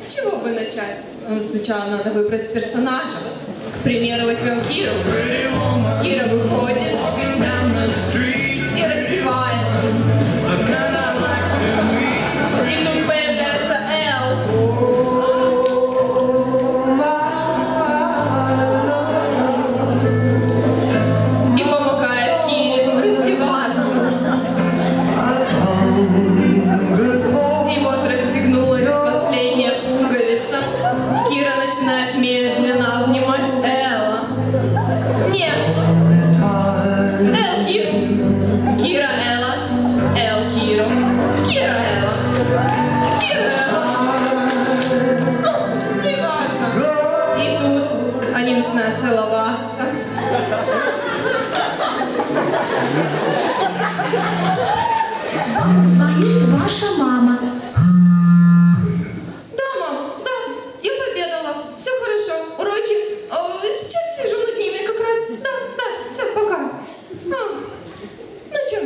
С чего бы начать? Ну, Сначала надо выбрать персонажа. К примеру, возьмем Киру. Кира выходит Нет. Киру. Кира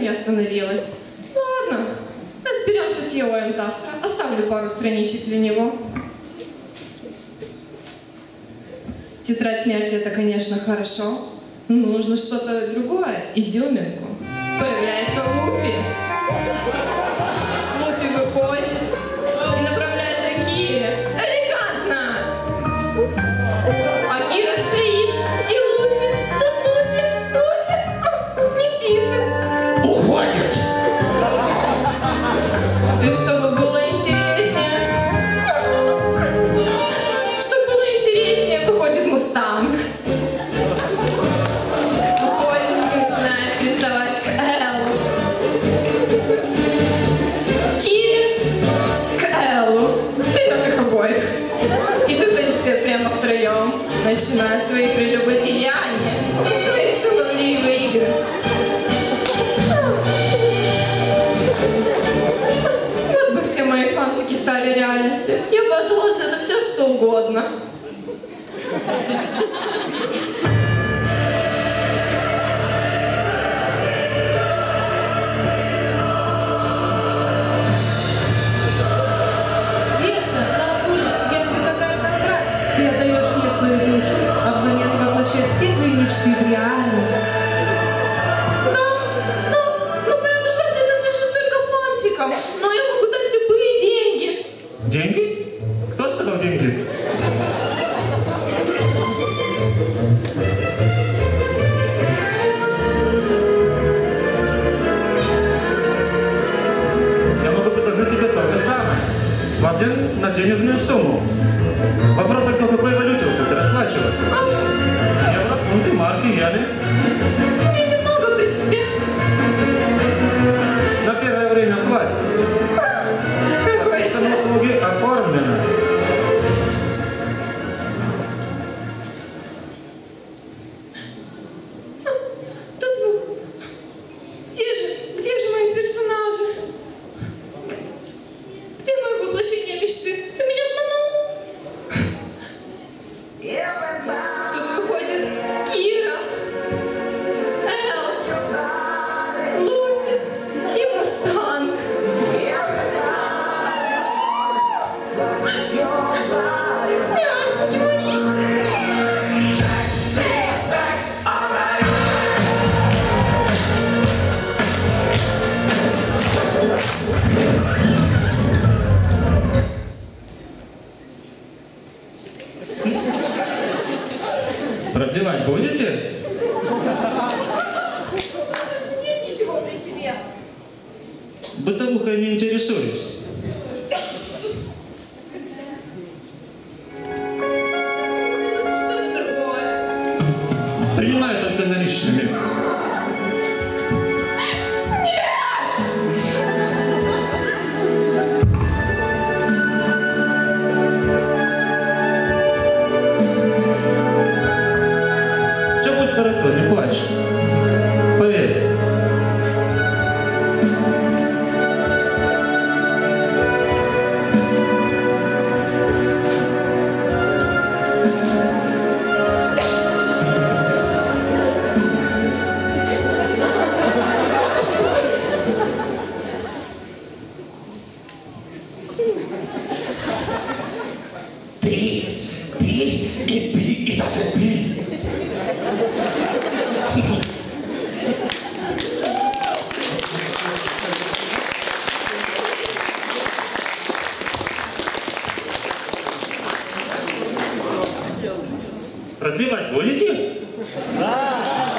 я остановилась? Ладно, разберемся с Йоем завтра. Оставлю пару страничек для него. Тетрадь смерти это, конечно, хорошо. Но нужно что-то другое, изюминку. Появляется Луфи. Луфи выходит и направляется к Кире. Втроем начинают свои прелюбодеяния, свои шаловливые игры. Вот бы все мои фанфики стали реальностью. Я бы отдалась это все что угодно. Мечты в реальность. Но, но, но моя душа принадлежит только фанфикам. Но я могу дать любые деньги. Деньги? Кто сказал деньги? Я могу предложить тебе то же самое. В на денежную сумму. Вопрос только, какой валюте вы будете расплачиваться. Евро, фунты, марки, иены. Мне немного при себе. На первое время хватит. Какой Это же? услуги оформлены. Где же мои персонажи? Где мое воплощение мечты? Продлевать будете? Бытовухой не интересуюсь. Все будет Продлевать будете? Да.